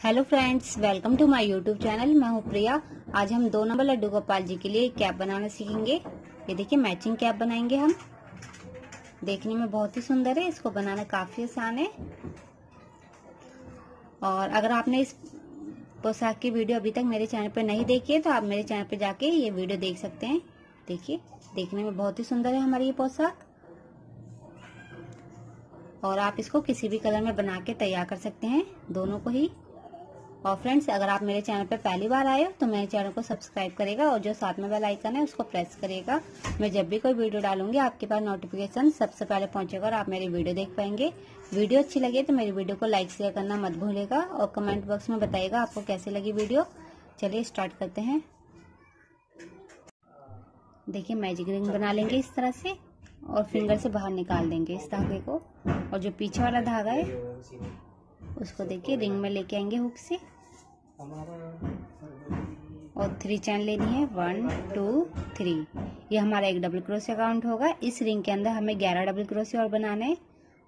Hello friends welcome to my YouTube channel मैं हूँ प्रिया। आज हम दो नंबर लड्डू गोपाल जी के लिए कैप बनाना सीखेंगे। ये देखिए मैचिंग कैप बनाएँगे हम। देखने में बहुत ही सुंदर है। इसको बनाना काफ़ी आसान है। और अगर आपने इस पोशाक की वीडियो अभी तक मेरे चैनल पर नहीं देखी है तो आप मेरे चैनल पर जाके ये वीडियो देख सकते हैं। देखिए, देखने में बहुत ही सुंदर है हमारी ये पोशाक। और आप इसको किसी भी कलर में बना के तैयार कर सकते हैं, दोनों को ही। और फ्रेंड्स अगर आप मेरे चैनल पर पहली बार आए हो तो मेरे चैनल को सब्सक्राइब करेगा और जो साथ में बेल आइकन है, उसको प्रेस करेगा। मैं जब भी कोई वीडियो डालूँगी, आपके पास नोटिफिकेशन सबसे पहले पहुंचेगा और आप मेरी वीडियो देख पाएँगे। वीडियो अच्छी लगे तो मेरी वीडियो को लाइक शेयर करना मत भूलेगा और कमेंट बॉक्स में बताइएगा आपको कैसी लगी वीडियो चलिए स्टार्ट करते हैं। देखिए मैजिक रिंग बना लेंगे इस तरह से और फिंगर से बाहर निकाल देंगे इस धागे को। और जो पीछे वाला धागा है, उसको देखिए रिंग में लेके आएँगे हुक से। और थ्री चैन लेनी है. वन टू थ्री ये हमारा एक डबल क्रोसी अकाउंट होगा. इस रिंग के अंदर हमें ग्यारह डबल क्रोसी और बनाने हैं.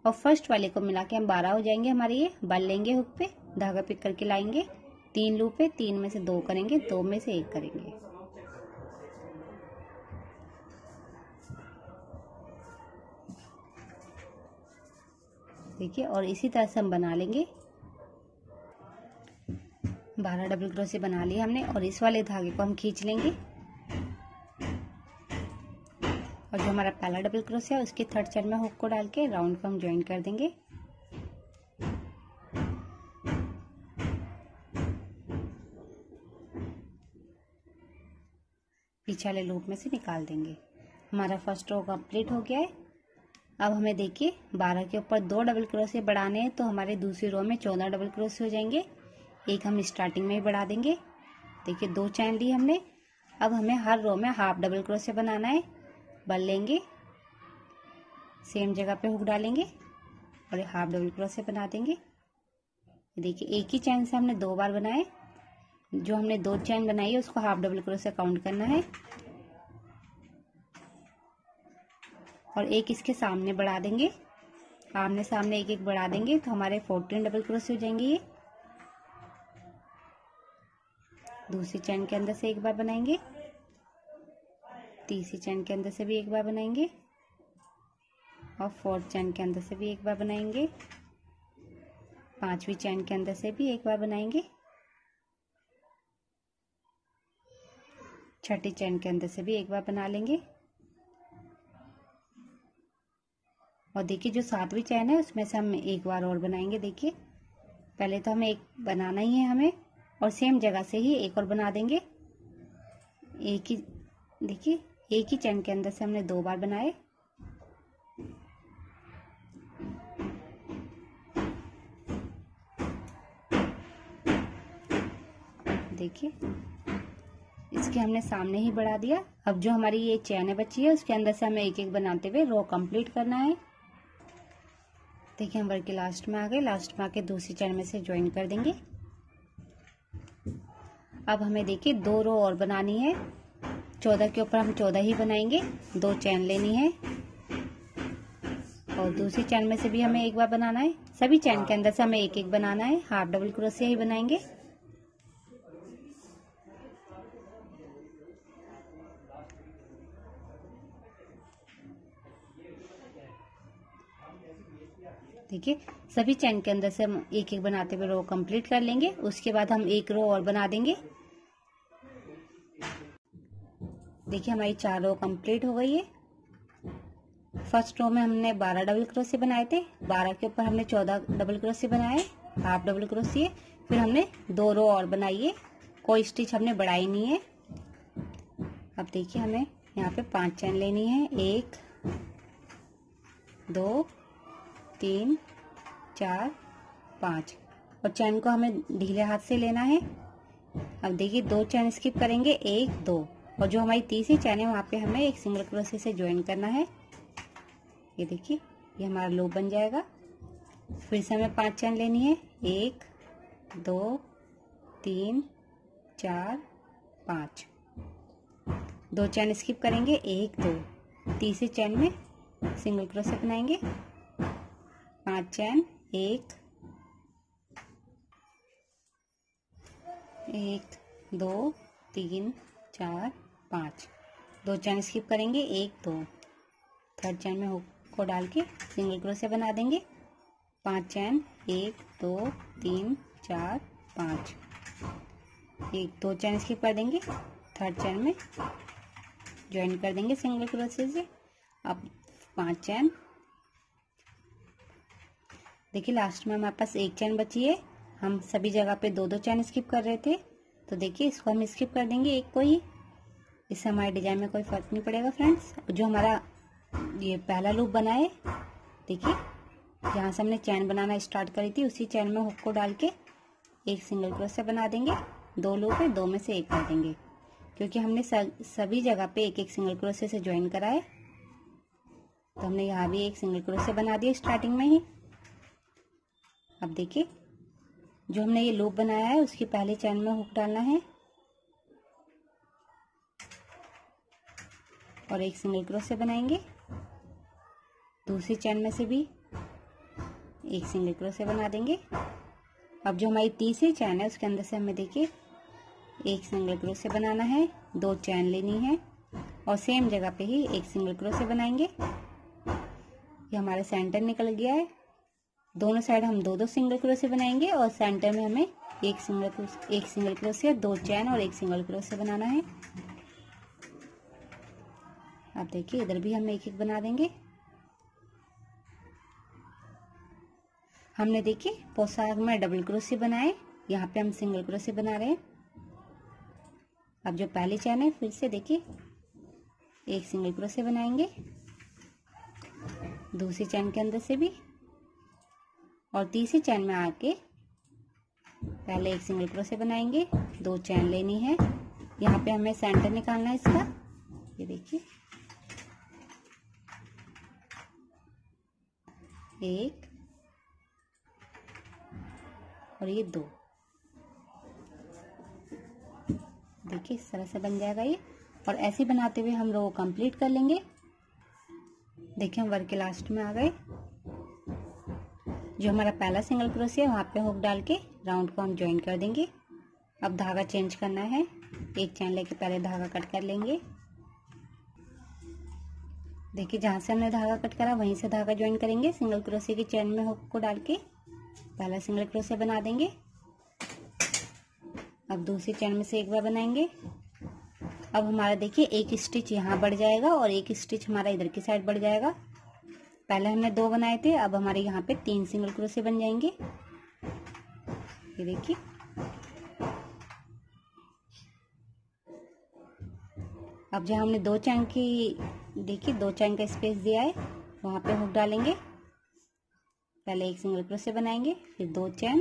और फ़र्स्ट वाले को मिला के हम बारह हो जाएँगे हमारे ये. बल लेंगे हुक पे. धागा पिक करके लाएँगे. तीन लूप है तीन में से दो करेंगे. दो में से एक करेंगे. देखिए, और इसी तरह से हम बना लेंगे. बारह डबल क्रोसी बना लिया हमने और इस वाले धागे को हम खींच लेंगे। और जो हमारा पहला डबल क्रोस है, उसके थर्ड चैन में हुक को डाल के राउंड को हम ज्वाइन कर देंगे। पीछे वाले लूप में से निकाल देंगे। हमारा फ़र्स्ट रो कंप्लीट हो गया है। अब हमें देखिए, बारह के ऊपर दो डबल क्रोसे बढ़ाने हैं तो हमारे दूसरी रो में चौदह डबल क्रोसे हो जाएँगे। एक हम स्टार्टिंग में ही बढ़ा देंगे। देखिए, दो चैन ली हमने। अब हमें हर रो में हाफ़ डबल क्रोसे बनाना है। बल लेंगे। सेम जगह पे हुक डालेंगे और हाफ़ डबल क्रोसे बना देंगे। देखिए, एक ही चैन से हमने दो बार बनाए। जो हमने दो चैन बनाई है, उसको हाफ़ डबल क्रोसे काउंट करना है। और एक इसके सामने बढ़ा देंगे। आमने सामने एक एक बढ़ा देंगे तो हमारे फोर्टीन डबल क्रोस हो जाएँगे ये। दूसरी चैन के अंदर से एक बार बनाएँगे। तीसरी चैन के अंदर से भी एक बार बनाएँगे। और फोर्थ चैन के अंदर से भी एक बार बनाएँगे। पांचवी चैन के अंदर से भी एक बार बनाएँगे। छठी चैन के अंदर से भी एक बार बना लेंगे। और देखिए, जो सातवीं चैन है, उसमें से हम एक बार और बनाएँगे। देखिए, पहले तो हमें एक बनाना ही है हमें। और सेम जगह से ही एक और बना देंगे। एक ही, देखिए, एक ही चैन के अंदर से हमने दो बार बनाए। देखिए, इसके हमने सामने ही बढ़ा दिया। अब जो हमारी ये चैन है बची है, उसके अंदर से हमें एक एक बनाते हुए रो कंप्लीट करना है। देखिए, हम वर्क के लास्ट में आ गए। लास्ट में आके दूसरी चैन में से ज्वाइन कर देंगे। अब हमें देखिए दो रो और बनानी है। चौदह के ऊपर हम चौदह ही बनाएँगे। दो चैन लेनी है। और दूसरी चैन में से भी हमें एक बार बनाना है। सभी चैन के अंदर से हमें एक एक बनाना है। हाफ़ डबल क्रोसिया ही बनाएँगे। देखिए, सभी चैन के अंदर से हम एक एक बनाते हुए रो कंप्लीट कर लेंगे। उसके बाद हम एक रो और बना देंगे। देखिए, हमारी चार रो कंप्लीट हो गई है। फ़र्स्ट रो में हमने बारह डबल क्रोसी बनाए थे। बारह के ऊपर हमने चौदह डबल क्रोसी बनाए हाफ़ डबल क्रोसी फिर हमने दो रो और बनाई है। कोई स्टिच हमने बढ़ाई नहीं है। अब देखिए, हमें यहाँ पे पाँच चैन लेनी है। एक, दो, तीन, चार, पाँच। और चैन को हमें ढीले हाथ से लेना है। अब देखिए, दो चैन स्किप करेंगे। एक, दो। और जो हमारी तीसरी चैन है, वहाँ पे हमें एक सिंगल क्रोसे से ज्वाइन करना है। ये देखिए, ये हमारा लूप बन जाएगा। फिर से हमें पाँच चैन लेनी है। एक, दो, तीन, चार, पाँच। दो चैन स्किप करेंगे। एक, दो। तीसरी चैन में सिंगल क्रोसे बनाएँगे पाँच चैन एक एक, दो, तीन, चार पाँच। दो चैन स्किप करेंगे, एक, दो। थर्ड चैन में हुक को डाल के सिंगल क्रोशिया बना देंगे। पाँच चैन, एक, दो, तीन, चार, पाँच। एक, दो चैन स्किप कर देंगे। थर्ड चैन में ज्वाइन कर देंगे सिंगल क्रोशिया से। अब पाँच चैन। देखिए लास्ट में हमारे पास एक चैन बची है। हम सभी जगह पे दो दो चैन स्किप कर रहे थे। तो देखिए, इसको हम स्किप कर देंगे एक को ही। इससे हमारे डिज़ाइन में कोई फ़र्क नहीं पड़ेगा फ्रेंड्स जो हमारा ये पहला लूप बना है, देखिए जहाँ से हमने चैन बनाना स्टार्ट करी थी, उसी चैन में हुक को डाल के एक सिंगल क्रोशिया बना देंगे. दो लूप है, दो में से एक कर देंगे. क्योंकि हमने सभी जगह पे एक एक सिंगल क्रोशिया से ज्वाइन करा है. तो हमने यहाँ भी एक सिंगल क्रोशिया बना दिया स्टार्टिंग में ही. अब देखिए, जो हमने ये लूप बनाया है, उसकी पहले चैन में हुक डालना है. और एक सिंगल क्रोशिया बनाएँगे। दूसरी चैन में से भी एक सिंगल क्रोशिया बना देंगे। अब जो हमारी तीसरी चैन है, उसके अंदर से हमें देखिए, एक सिंगल क्रोशिया बनाना है, दो चैन लेनी है, और सेम जगह पे ही एक सिंगल क्रोशिया बनाएँगे। ये हमारे सेंटर निकल गया है। दोनों साइड हम दो दो सिंगल क्रोशिया बनाएँगे और सेंटर में हमें एक सिंगल एक सिंगल क्रोशिया दो चैन और एक सिंगल क्रोशिया बनाना है। आप देखिए, इधर भी हम एक एक बना देंगे। हमने देखिए, पोशाक में डबल क्रोशिया बनाए, यहाँ पे हम सिंगल क्रोशिया बना रहे हैं। अब जो पहली चैन है, फिर से देखिए, एक सिंगल क्रोशिया बनाएँगे। दूसरी चैन के अंदर से भी। और तीसरी चैन में आके पहले एक सिंगल क्रोशिया बनाएँगे। दो चैन लेनी है। यहाँ पे हमें सेंटर निकालना है इसका। ये देखिए। एक और ये दो। देखिए, इस तरह से बन जाएगा ये। और ऐसे बनाते हुए हम लोग कंप्लीट कर लेंगे। देखिए, हम वर्क के लास्ट में आ गए। जो हमारा पहला सिंगल क्रोशिया है, वहाँ पे हुक डाल के राउंड को हम ज्वाइन कर देंगे। अब धागा चेंज करना है। एक चैन लेके पहले धागा कट कर लेंगे। देखिए, जहाँ से हमने धागा कट करा, वहीं से धागा ज्वाइन करेंगे। सिंगल क्रोशिया की चैन में हुक को डाल के पहला सिंगल क्रोशिया बना देंगे। अब दूसरी चैन में से एक बार बनाएँगे। अब हमारा देखिए, एक स्टिच यहाँ बढ़ जाएगा और एक स्टिच हमारा इधर की साइड बढ़ जाएगा। पहले हमने दो बनाए थे, अब हमारे यहाँ पे तीन सिंगल क्रोशे बन जाएँगे। ये देखिए। अब जहाँ हमने दो चैन की देखिए, दो चैन का स्पेस दिया है। वहाँ पे हुक डालेंगे। पहले एक सिंगल क्रोशे बनाएँगे, फिर दो चैन।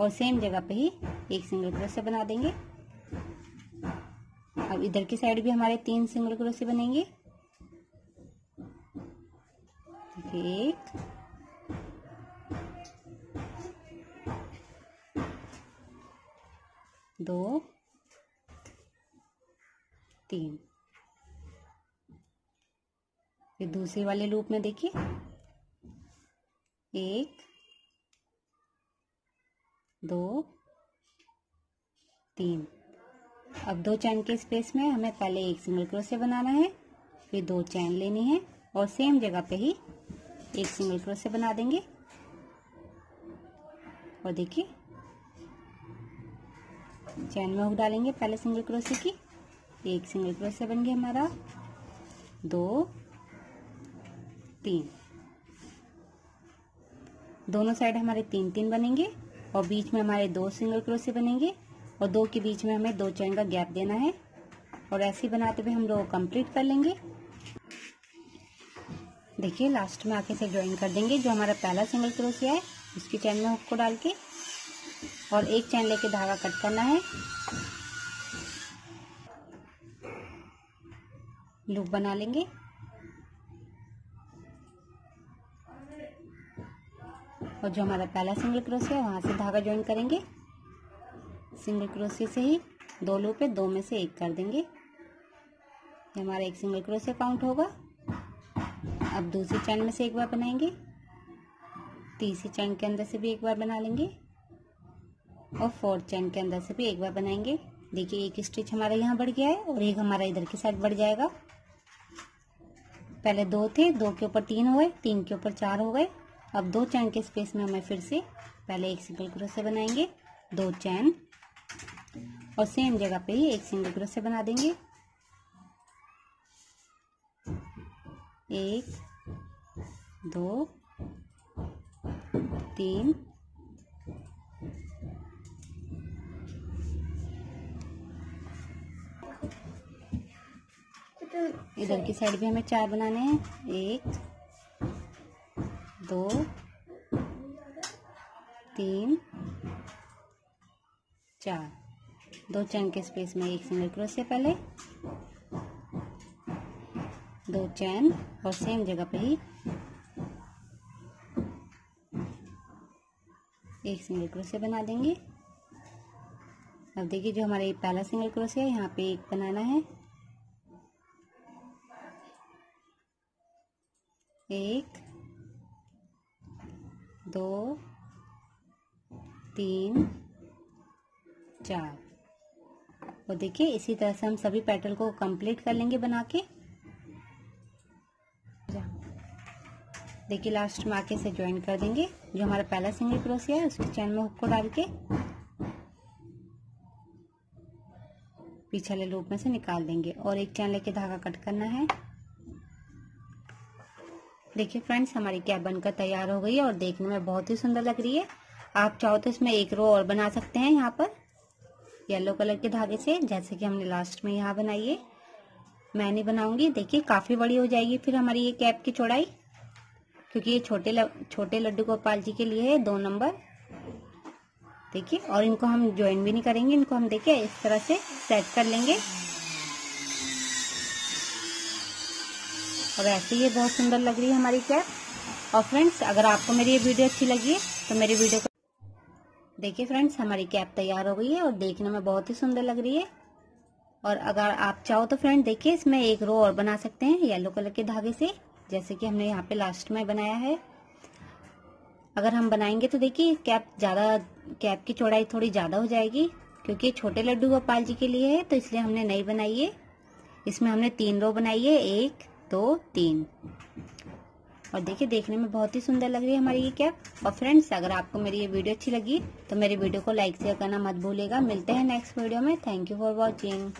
और सेम जगह पे ही एक सिंगल क्रोशे बना देंगे। अब इधर की साइड भी हमारे तीन सिंगल क्रोशे बनेंगे। एक। दो। तीन फिर दूसरे वाले लूप में देखिए। एक, दो, तीन। अब दो चैन के स्पेस में हमें पहले एक सिंगल क्रोशिया बनाना है, फिर दो चैन लेनी है और सेम जगह पे ही एक सिंगल क्रोशिया बना देंगे। और देखिए, चैन में हुक डालेंगे पहले सिंगल क्रोशिया की। एक सिंगल क्रोशिया बन गया हमारा। दो तीन। दोनों साइड हमारे तीन तीन बनेंगे और बीच में हमारे दो सिंगल क्रोशिया बनेंगे और दो के बीच में हमें दो चैन का गैप देना है और ऐसे बनाते हुए हम लोग कंप्लीट कर लेंगे। देखिए लास्ट में आके से ज्वाइन कर देंगे, जो हमारा पहला सिंगल क्रोशिया है, उसकी चैन में हुक को डाल के और एक चैन लेके धागा कट करना है। लूप बना लेंगे। और जो हमारा पहला सिंगल क्रोशिया है, वहाँ से धागा ज्वाइन करेंगे। सिंगल क्रोशिया से ही दो लूप है, दो में से एक कर देंगे। ये हमारा एक सिंगल क्रोशिया काउंट होगा। अब दूसरी चैन में से एक बार बनाएँगे। तीसरी चैन के अंदर से भी एक बार बना लेंगे। और फोर्थ चैन के अंदर से भी एक बार बनाएँगे। देखिए, एक स्टिच हमारा यहाँ बढ़ गया है और एक हमारा इधर की साइड बढ़ जाएगा। पहले दो थे, दो के ऊपर तीन हुए, तीन के ऊपर चार हो गए। अब दो चैन के स्पेस में हमें फिर से पहले एक सिंगल क्रोशे बनाएँगे। दो चैन। और सेम जगह पे ही एक सिंगल क्रोशे बना देंगे। एक दो तीन। इधर की साइड भी हमें चार बनाने हैं। एक दो, तीन, चार। दो चैन के स्पेस में एक सिंगल क्रोशिया पहले। दो चैन और सेम जगह पे ही एक सिंगल क्रोशिया बना देंगे। अब देखिए जो हमारा पहला सिंगल क्रोशिया है, यहाँ पे एक बनाना है। एक दो, तीन, चार। और देखिए, इसी तरह से हम सभी पेटल को कंप्लीट कर लेंगे बना के। देखिए लास्ट में आके से ज्वाइन कर देंगे, जो हमारा पहला सिंगल क्रोशिया है, उसके चैन में हुक को डाल के। पीछे वाले लूप में से निकाल देंगे और एक चैन लेके धागा कट करना है। देखिए फ्रेंड्स, हमारी कैप बनकर तैयार हो गई है और देखने में बहुत ही सुंदर लग रही है। आप चाहो तो इसमें एक रो और बना सकते हैं यहाँ पर। येलो कलर के धागे से, जैसे कि हमने लास्ट में यहाँ बनाई है। मैं नहीं बनाऊँगी। देखिए, काफ़ी बड़ी हो जाएगी फिर हमारी ये कैप की चौड़ाई। क्योंकि ये छोटे छोटे लड्डू गोपाल जी के लिए है, दो नंबर। देखिए, और इनको हम ज्वाइन भी नहीं करेंगे। इनको हम देखिए, इस तरह से सेट कर लेंगे। और ऐसे ही बहुत सुंदर लग रही है हमारी कैप और फ्रेंड्स, अगर आपको मेरी ये वीडियो अच्छी लगी है तो मेरी वीडियो को देखिए फ्रेंड्स, हमारी कैप तैयार हो गई है और देखने में बहुत ही सुंदर लग रही है। और अगर आप चाहो तो फ्रेंड देखिए, इसमें एक रो और बना सकते हैं, येलो कलर के धागे से, जैसे कि हमने यहाँ पे लास्ट में बनाया है। अगर हम बनाएँगे तो देखिए कैप ज़्यादा कैप की चौड़ाई थोड़ी ज़्यादा हो जाएगी, क्योंकि छोटे लड्डू गोपाल जी के लिए है तो इसलिए हमने नहीं बनाई है। इसमें हमने तीन रो बनाई है, एक दो, तीन। और देखिए, देखने में बहुत ही सुंदर लग रही है हमारी ये कैप। और फ्रेंड्स अगर आपको मेरी ये वीडियो अच्छी लगी तो मेरी वीडियो को लाइक शेयर करना मत भूलेगा मिलते हैं नेक्स्ट वीडियो में। Thank you for watching